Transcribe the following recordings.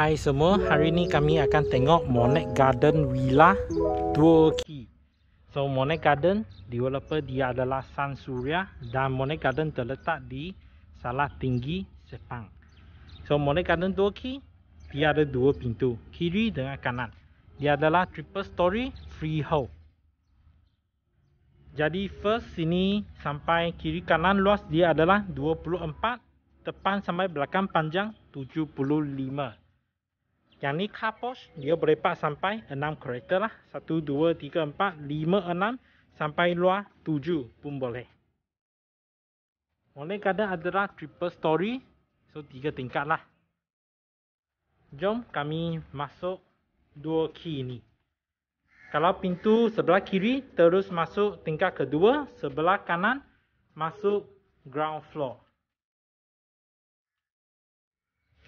Hai semua, hari ni kami akan tengok Monet Garden Villa 2 Key. So Monet Garden, developer dia adalah Sun Surya dan Monet Garden terletak di Salah Tinggi, Sepang. So Monet Garden 2 Key, dia ada dua pintu, kiri dengan kanan. Dia adalah triple story freehold. Jadi first sini sampai kiri kanan luas dia adalah 24 depan sampai belakang panjang 75. Yang ni car porch dia boleh park sampai 6 kereta lah. 1, 2, 3, 4, 5, 6 sampai luar 7 pun boleh. Oleh kadang adalah triple story. So 3 tingkat lah. Jom kami masuk dua key ni. Kalau pintu sebelah kiri terus masuk tingkat kedua, sebelah kanan masuk ground floor.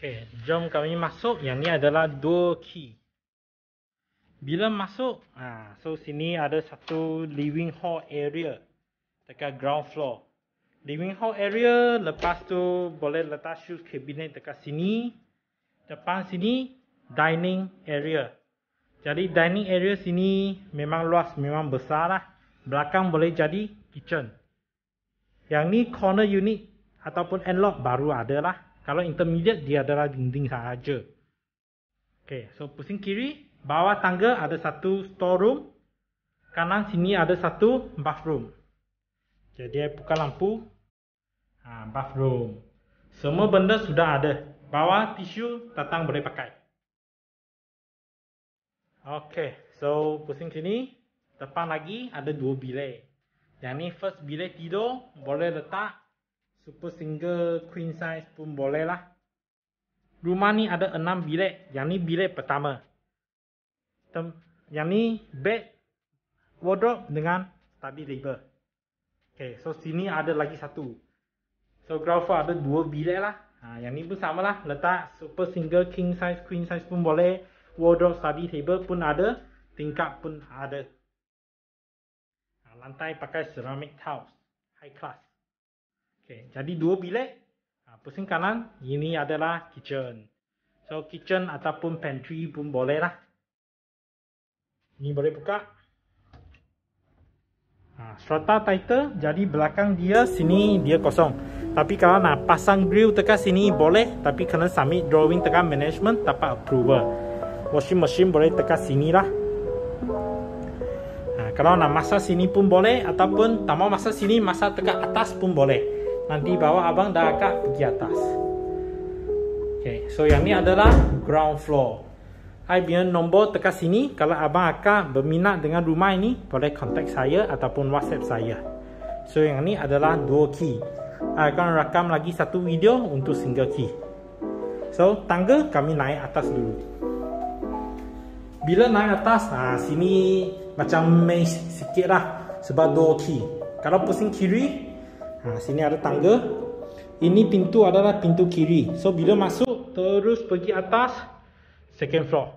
Okey, jom kami masuk. Yang ni adalah dua key. Bila masuk, ha, so sini ada satu living hall area dekat ground floor. Living hall area, lepas tu boleh letak shoes cabinet dekat sini. Depan sini, dining area. Jadi dining area sini memang luas, memang besar lah. Belakang boleh jadi kitchen. Yang ni corner unit ataupun end lock baru ada lah. Kalau intermediate dia adalah dinding sahaja. Okay, so pusing kiri, bawah tangga ada satu storeroom. Kanan sini ada satu bathroom. Jadi saya buka lampu. Ha, bathroom. Semua benda sudah ada. Bawah tisu datang boleh pakai. Okay, so pusing sini. Depan lagi ada dua bilik. Yang ni first bilik tidur boleh letak super single queen size pun boleh lah. Rumah ni ada enam bilik. Yang ni bilik pertama. Tem yang ni bed, wardrobe dengan study table. Okay, so sini ada lagi satu. So ground floor ada dua bilik lah. Ha, yang ni pun sama lah. Letak super single king size, queen size pun boleh. Wardrobe, study table pun ada. Tingkap pun ada. Ha, lantai pakai ceramic tiles. High class. Okay, jadi dua bilik. Ha, pusing kanan, ini adalah kitchen. So kitchen ataupun pantry pun boleh lah. Ini boleh buka. Ha, strata title, jadi belakang dia sini dia kosong. Tapi kalau nak pasang grill dekat sini boleh. Tapi kena submit drawing dekat management dapat approval. Washing machine boleh dekat sini lah. Ha, kalau nak masak sini pun boleh. Ataupun tak mau masak sini, masak dekat atas pun boleh. Nanti bawa abang dah agak pergi atas. Okay, so yang ni adalah ground floor. I biar nombor tekan sini. Kalau abang akan berminat dengan rumah ini, boleh kontak saya ataupun WhatsApp saya. So yang ni adalah dua key. I akan rakam lagi satu video untuk single key. So tangga kami naik atas dulu. Bila naik atas, ha, sini macam maze sikit lah. Sebab dua key. Kalau pusing kiri, Ha, sini ada tangga. Ini pintu adalah pintu kiri. So bila masuk terus pergi atas second floor.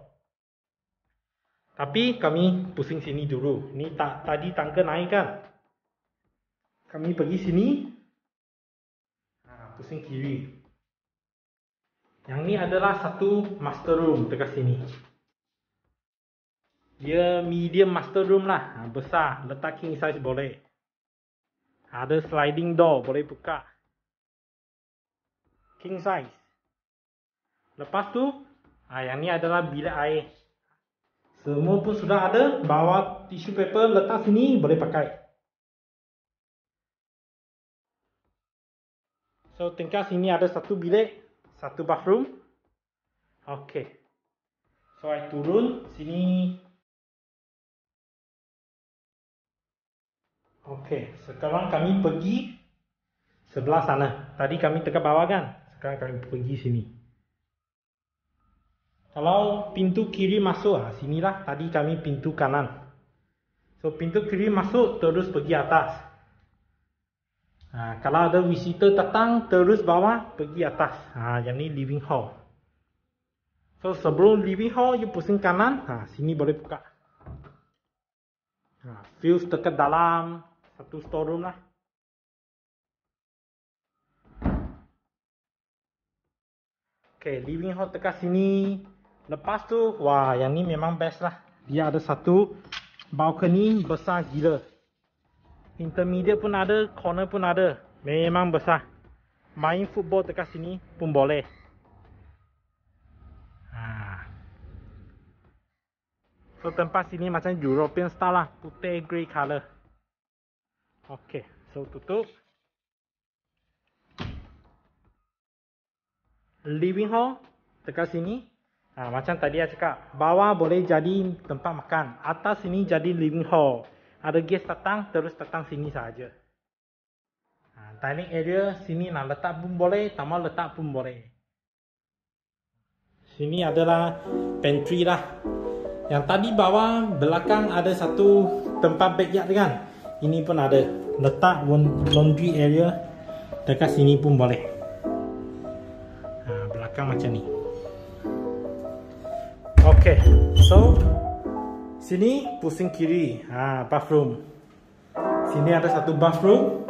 Tapi kami pusing sini dulu. Ni tak tadi tangga naik kan. Kami pergi sini. Ha, pusing kiri. Yang ni adalah satu master room dekat sini. Dia medium master room lah. Ha, besar. Letak king size boleh. Ada sliding door boleh buka. King size. Lepas tu, ah, yang ni adalah bilik air. Semua pun sudah ada. Bawa tissue paper letak sini boleh pakai. So tingkat sini ada satu bilik. Satu bathroom. Okay. So I turun. Sini Okey, sekarang kami pergi sebelah sana. Tadi kami dekat bawah kan? Sekarang kami pergi sini. Kalau pintu kiri masuk, ah sinilah. Tadi kami pintu kanan. So pintu kiri masuk terus pergi atas. Ha, kalau ada visitor datang terus bawah pergi atas. Ha, yang ni living hall. So sebelum living hall you pusing kanan, ha, sini boleh buka. Ha, views dekat dalam satu storeroom lah. Okay, living hall dekat sini. Lepas tu, wah yang ni memang best lah. Dia ada satu balcony besar gila. Intermediate pun ada, corner pun ada. Memang besar. Main football dekat sini pun boleh. Ha. So tempat sini macam European style lah. Putih grey color. Okay, so tutup. living hall dekat sini. Ha, macam tadi saya cakap, bawah boleh jadi tempat makan. Atas sini jadi living hall. Ada guest datang, terus datang sini saja. Ha, dining area sini nak letak pun boleh, tak mau letak pun boleh. Sini adalah pantry lah. Yang tadi bawah belakang ada satu tempat backyard kan. Ini pun ada. Letak laundry area dekat sini pun boleh. Belakang macam ni. Ok so sini pusing kiri. Ha, bathroom. Sini ada satu bathroom.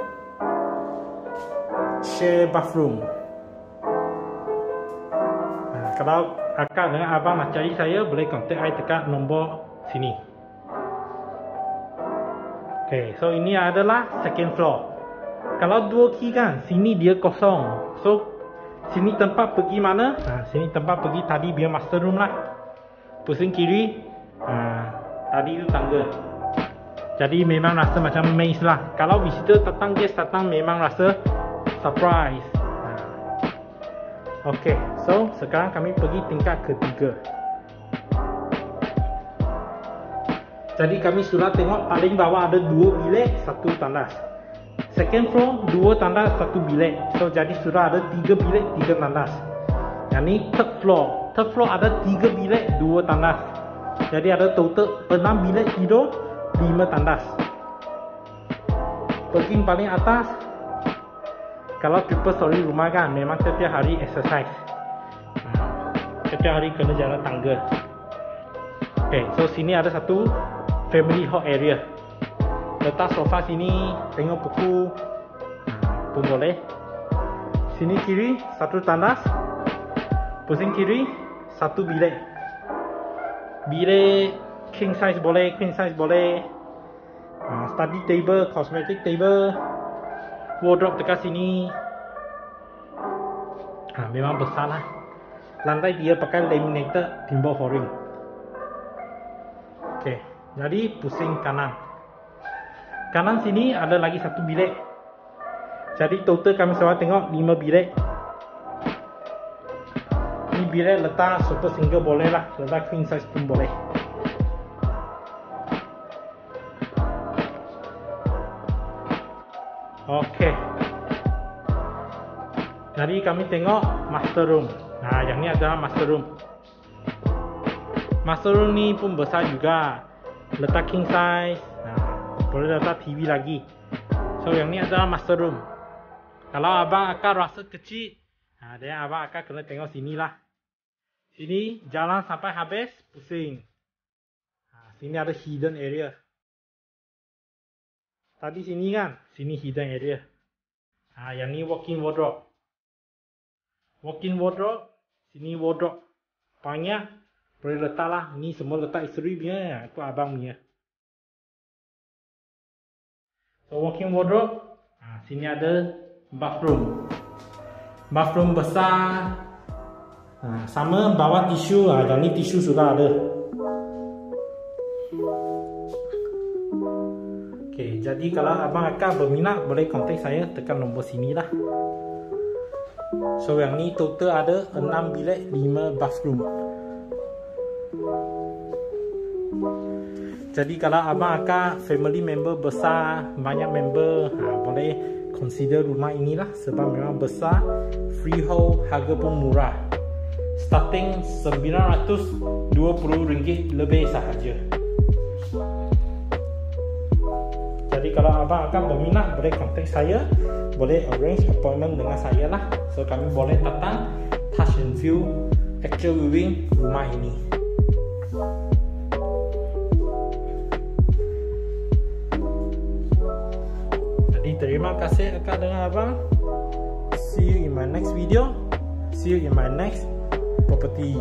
Share bathroom. Ha, kalau akak dengan abang nak cari saya boleh kontak saya dekat nombor sini ok so ini adalah second floor kalau dua key kan sini dia kosong so Sini tempat pergi mana? Ha, sini tempat pergi tadi biar master room lah. Pusing kiri. Ha, tadi itu tangga. Jadi memang rasa macam maze lah. Kalau visitor datang guest datang memang rasa surprise. Ha. Okay, so sekarang kami pergi tingkat ketiga. Jadi kami sudah tengok paling bawah ada dua bilik, satu tandas. Second floor dua tandas satu bilik. So jadi sudah ada tiga bilik tiga tandas. Yang ni third floor. Third floor ada tiga bilik dua tandas. Jadi ada total enam bilik tidur lima tandas. Pergi paling atas. Kalau triple story rumah kan memang setiap hari exercise. Setiap hari kena jalan tangga. Okay, so sini ada satu family hall area. Letak sofa sini tengok buku. Pun boleh. Sini kiri satu tandas. Pusing kiri satu bilik. Bilik king size boleh queen size boleh. Uh, study table cosmetic table. Wardrobe dekat sini. Ha, memang besar lah. Lantai dia pakai laminated timber flooring jadi pusing kanan kanan sini ada lagi satu bilik. Jadi total kami semua tengok lima bilik. Ini bilik letak super single boleh lah, letak queen size pun boleh. Okey. Jadi kami tengok master room. Nah, yang ni adalah master room. Master room ni pun besar juga. Letak king size boleh letak TV lagi. So yang ni adalah master room. Kalau abang akan rasa kecil, ha, dia abang akan kena tengok sini lah. Sini jalan sampai habis, pusing. Ha, sini ada hidden area. Tadi sini kan, sini hidden area. Ha, yang ni walk-in wardrobe. Walk-in wardrobe, sini wardrobe. Banyak, boleh letak lah. Ni semua letak isteri punya, aku abang punya. So walk-in wardrobe, ha, sini ada bathroom. Bathroom besar. Ha, sama bawa tisu, ha, dan ni tisu sudah ada. Okay, jadi kalau abang akan berminat boleh kontak saya tekan nombor sini lah. So yang ni total ada 6 bilik 5 bathroom. Jadi kalau abang akak family member besar, banyak member, ha, boleh consider rumah inilah sebab memang besar, freehold, harga pun murah. Starting RM920 lebih sahaja. Jadi kalau abang akan berminat, boleh kontak saya. Boleh arrange appointment dengan saya lah. So kami boleh datang touch and feel actual viewing rumah ini. Terima kasih akak dengan abang. See you in my next video. See you in my next property